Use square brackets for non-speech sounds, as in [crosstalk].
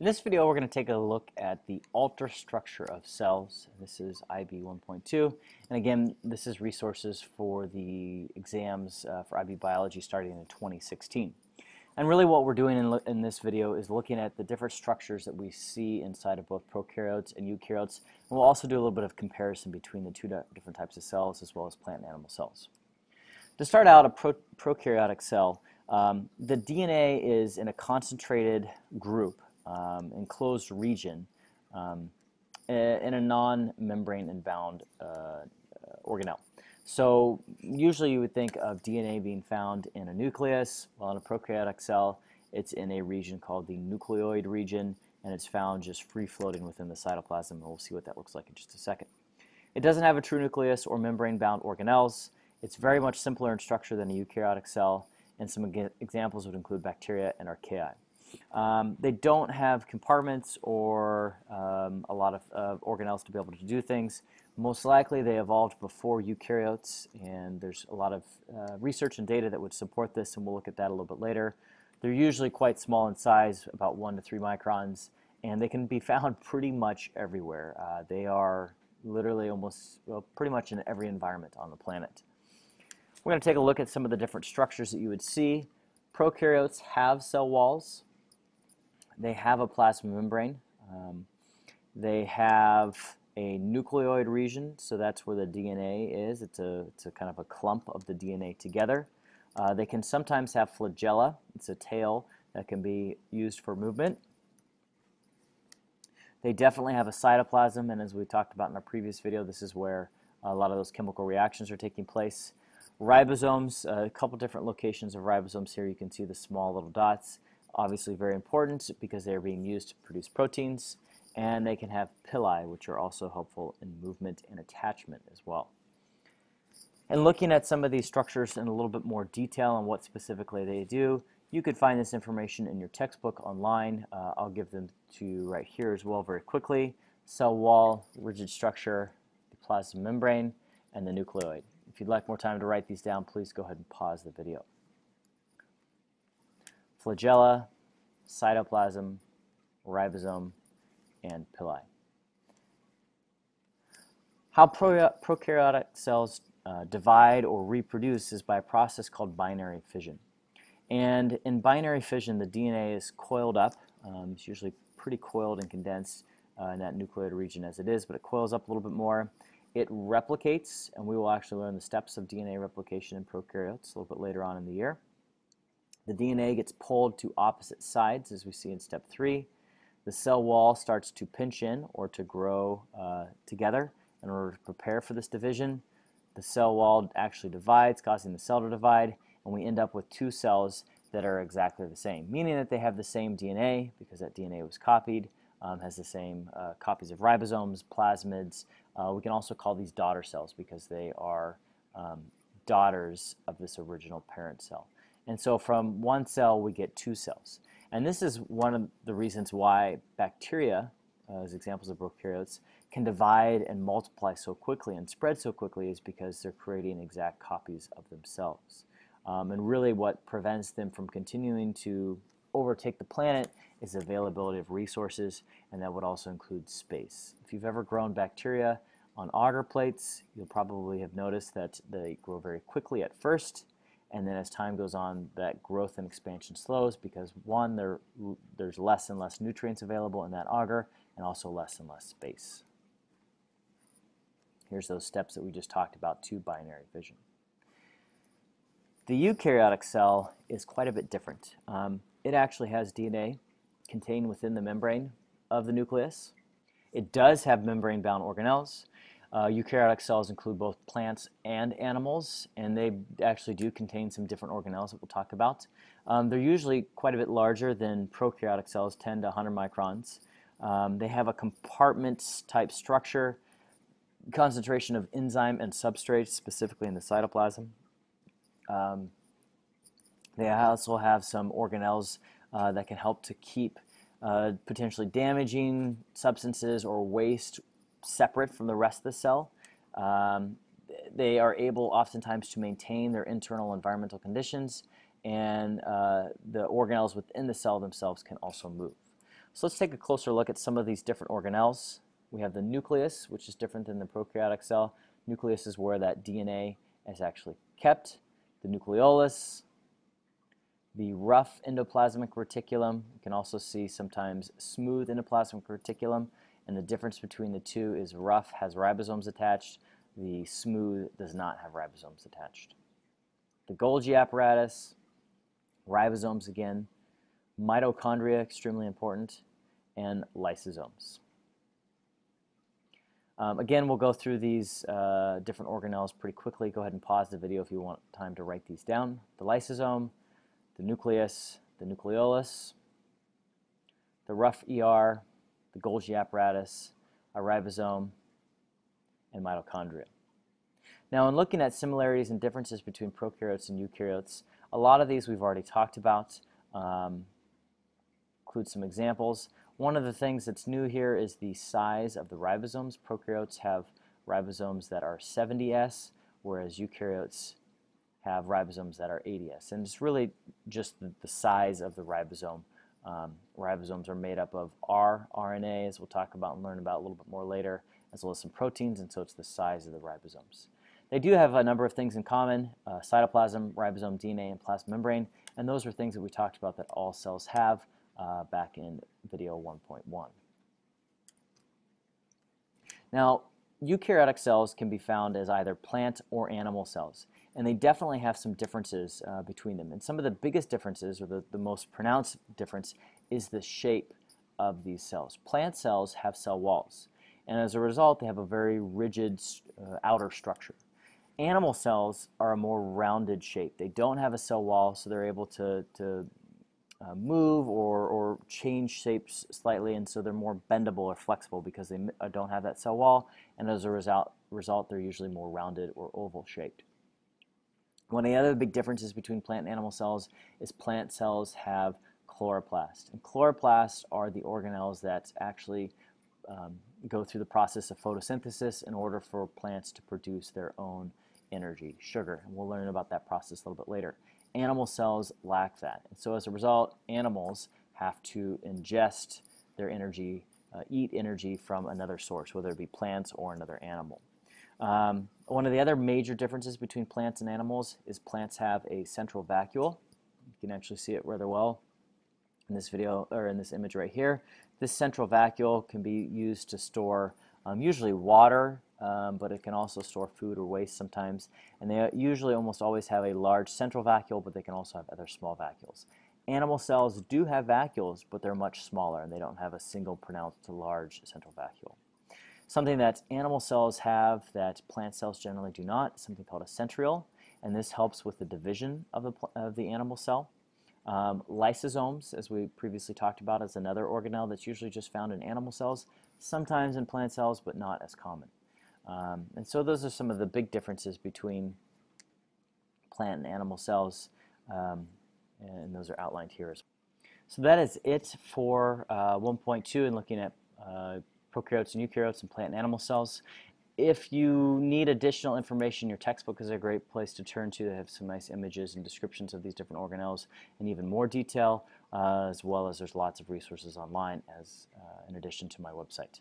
In this video, we're going to take a look at the ultrastructure of cells. This is IB 1.2. And again, this is resources for the exams uh, for IB biology starting in 2016. And really what we're doing in, in, this video is looking at the different structures that we see inside of both prokaryotes and eukaryotes. And we'll also do a little bit of comparison between the two different types of cells as well as plant and animal cells. To start out, a pro prokaryotic cell, um, the DNA is in a concentrated group um, enclosed region um, in a non-membrane and bound uh, organelle. So usually you would think of DNA being found in a nucleus, Well, in a prokaryotic cell it's in a region called the nucleoid region and it's found just free floating within the cytoplasm and we'll see what that looks like in just a second. It doesn't have a true nucleus or membrane bound organelles. It's very much simpler in structure than a eukaryotic cell and some examples would include bacteria and archaea. Um, they don't have compartments or um, a lot of uh, organelles to be able to do things. Most likely they evolved before eukaryotes, and there's a lot of uh, research and data that would support this, and we'll look at that a little bit later. They're usually quite small in size, about 1 to 3 microns, and they can be [laughs] found pretty much everywhere. Uh, they are literally almost, well, pretty much in every environment on the planet. We're going to take a look at some of the different structures that you would see. Prokaryotes have cell walls. They have a plasma membrane. Um, they have a nucleoid region, so that's where the DNA is. It's a, it's a kind of a clump of the DNA together. Uh, they can sometimes have flagella. It's a tail that can be used for movement. They definitely have a cytoplasm, and as we talked about in our previous video, this is where a lot of those chemical reactions are taking place. Ribosomes, uh, a couple different locations of ribosomes here. You can see the small little dots obviously very important because they are being used to produce proteins and they can have pili which are also helpful in movement and attachment as well. And looking at some of these structures in a little bit more detail and what specifically they do, you could find this information in your textbook online. Uh, I'll give them to you right here as well very quickly. Cell wall, rigid structure, the plasma membrane, and the nucleoid. If you'd like more time to write these down, please go ahead and pause the video flagella, cytoplasm, ribosome, and pili. How prokaryotic cells uh, divide or reproduce is by a process called binary fission. And in binary fission, the DNA is coiled up. Um, it's usually pretty coiled and condensed uh, in that nucleoid region as it is, but it coils up a little bit more. It replicates, and we will actually learn the steps of DNA replication in prokaryotes a little bit later on in the year. The DNA gets pulled to opposite sides, as we see in step three. The cell wall starts to pinch in or to grow uh, together in order to prepare for this division. The cell wall actually divides, causing the cell to divide, and we end up with two cells that are exactly the same, meaning that they have the same DNA because that DNA was copied, um, has the same uh, copies of ribosomes, plasmids. Uh, we can also call these daughter cells because they are um, daughters of this original parent cell. And so from one cell, we get two cells. And this is one of the reasons why bacteria, uh, as examples of prokaryotes, can divide and multiply so quickly and spread so quickly is because they're creating exact copies of themselves. Um, and really what prevents them from continuing to overtake the planet is availability of resources, and that would also include space. If you've ever grown bacteria on agar plates, you'll probably have noticed that they grow very quickly at first, and then as time goes on, that growth and expansion slows because one, there, there's less and less nutrients available in that agar, and also less and less space. Here's those steps that we just talked about to binary fission. The eukaryotic cell is quite a bit different. Um, it actually has DNA contained within the membrane of the nucleus. It does have membrane-bound organelles, uh, eukaryotic cells include both plants and animals, and they actually do contain some different organelles that we'll talk about. Um, they're usually quite a bit larger than prokaryotic cells, 10 to 100 microns. Um, they have a compartment type structure, concentration of enzyme and substrate, specifically in the cytoplasm. Um, they also have some organelles uh, that can help to keep uh, potentially damaging substances or waste separate from the rest of the cell. Um, they are able oftentimes to maintain their internal environmental conditions and uh, the organelles within the cell themselves can also move. So let's take a closer look at some of these different organelles. We have the nucleus, which is different than the prokaryotic cell. Nucleus is where that DNA is actually kept. The nucleolus, the rough endoplasmic reticulum. You can also see sometimes smooth endoplasmic reticulum. And the difference between the two is rough has ribosomes attached. The smooth does not have ribosomes attached. The Golgi apparatus, ribosomes again, mitochondria, extremely important, and lysosomes. Um, again, we'll go through these uh, different organelles pretty quickly. Go ahead and pause the video if you want time to write these down. The lysosome, the nucleus, the nucleolus, the rough ER, the Golgi apparatus, a ribosome, and mitochondria. Now, in looking at similarities and differences between prokaryotes and eukaryotes, a lot of these we've already talked about. Um, include some examples. One of the things that's new here is the size of the ribosomes. Prokaryotes have ribosomes that are 70S, whereas eukaryotes have ribosomes that are 80S. And it's really just the, the size of the ribosome. Um, ribosomes are made up of rRNA, as we'll talk about and learn about a little bit more later, as well as some proteins, and so it's the size of the ribosomes. They do have a number of things in common, uh, cytoplasm, ribosome, DNA, and plasma membrane, and those are things that we talked about that all cells have uh, back in video 1.1. Now, eukaryotic cells can be found as either plant or animal cells and they definitely have some differences uh, between them. And some of the biggest differences, or the, the most pronounced difference, is the shape of these cells. Plant cells have cell walls, and as a result, they have a very rigid uh, outer structure. Animal cells are a more rounded shape. They don't have a cell wall, so they're able to, to uh, move or, or change shapes slightly, and so they're more bendable or flexible because they uh, don't have that cell wall, and as a result, result they're usually more rounded or oval shaped. One of the other big differences between plant and animal cells is plant cells have chloroplast. And chloroplasts are the organelles that actually um, go through the process of photosynthesis in order for plants to produce their own energy, sugar. And we'll learn about that process a little bit later. Animal cells lack that. And so as a result, animals have to ingest their energy, uh, eat energy from another source, whether it be plants or another animal. Um, one of the other major differences between plants and animals is plants have a central vacuole. You can actually see it rather well in this video or in this image right here. This central vacuole can be used to store um, usually water, um, but it can also store food or waste sometimes. And they usually almost always have a large central vacuole, but they can also have other small vacuoles. Animal cells do have vacuoles, but they're much smaller and they don't have a single pronounced large central vacuole. Something that animal cells have that plant cells generally do not, something called a centriole, and this helps with the division of the, of the animal cell. Um, lysosomes, as we previously talked about, is another organelle that's usually just found in animal cells, sometimes in plant cells, but not as common. Um, and so those are some of the big differences between plant and animal cells, um, and those are outlined here as well. So that is it for uh, 1.2 and looking at uh, prokaryotes and eukaryotes and plant and animal cells. If you need additional information, your textbook is a great place to turn to. They have some nice images and descriptions of these different organelles in even more detail, uh, as well as there's lots of resources online as uh, in addition to my website.